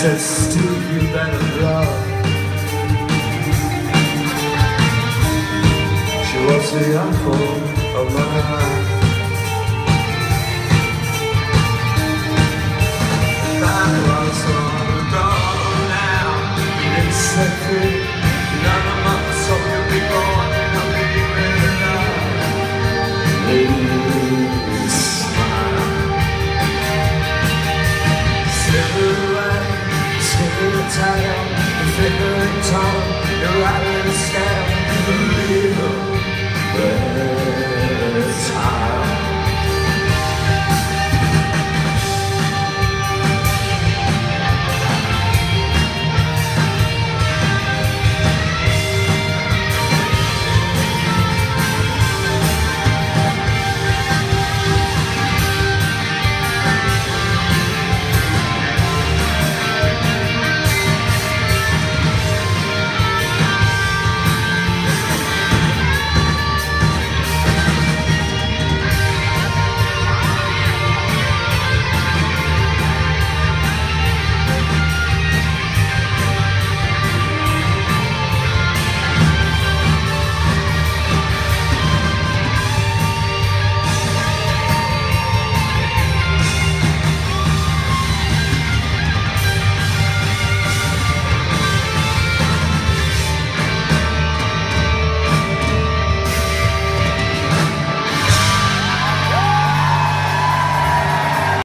said, Steve, you better go. She was the apple of my eye. title, the flickering tongue.